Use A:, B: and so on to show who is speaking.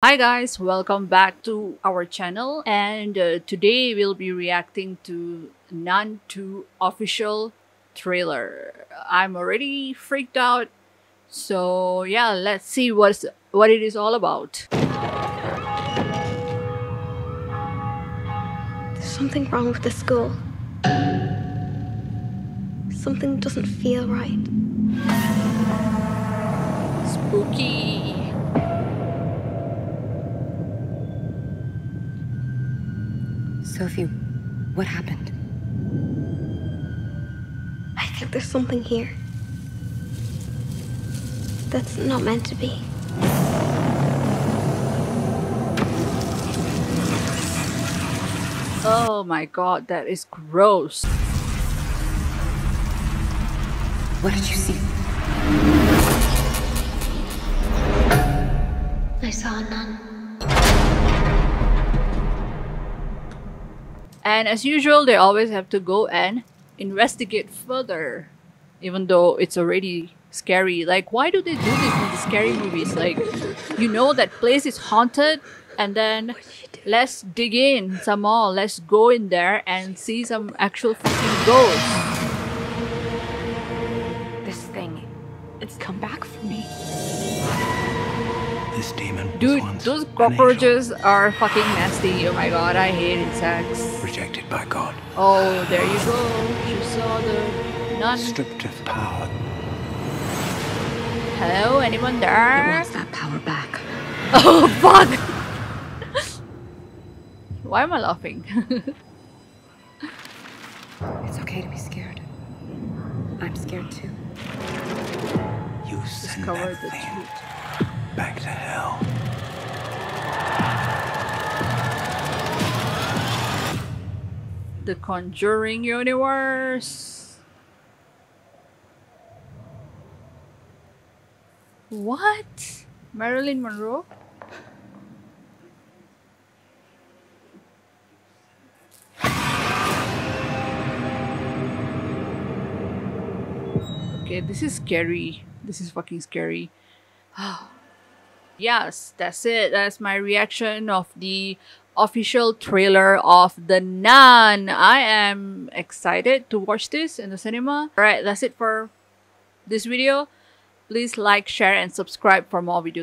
A: Hi guys, welcome back to our channel and uh, today we'll be reacting to Nun 2 official trailer. I'm already freaked out. So yeah, let's see what's what it is all about.
B: There's something wrong with the school. Something doesn't feel right.
A: Spooky.
C: Sophie, what happened?
B: I think there's something here. That's not meant to be.
A: Oh my god, that is gross.
C: What did you see?
B: I saw a
A: And as usual, they always have to go and investigate further, even though it's already scary. Like, why do they do this in the scary movies? Like, you know that place is haunted, and then let's dig in some more. Let's go in there and see some actual fucking ghosts.
C: This thing, it's come back for me.
D: This demon was
A: Dude,
D: once
A: those
D: an
A: cockroaches are fucking nasty. Oh my god, I hate insects.
D: rejected by God,
A: Oh, there you go. You saw the nun.
D: stripped of power.
A: Hello, anyone
C: It
A: there?
C: wants that power back.
A: Oh fuck! Why am I laughing?
C: It's okay to be scared. I'm scared too.
D: You send
A: Discover
D: that
A: the
D: thing
A: truth. The Conjuring universe. What? Marilyn Monroe? Okay, this is scary. This is fucking scary. yes, that's it. That's my reaction of the official trailer of The Nun. I am excited to watch this in the cinema. Alright, that's it for this video. Please like, share, and subscribe for more videos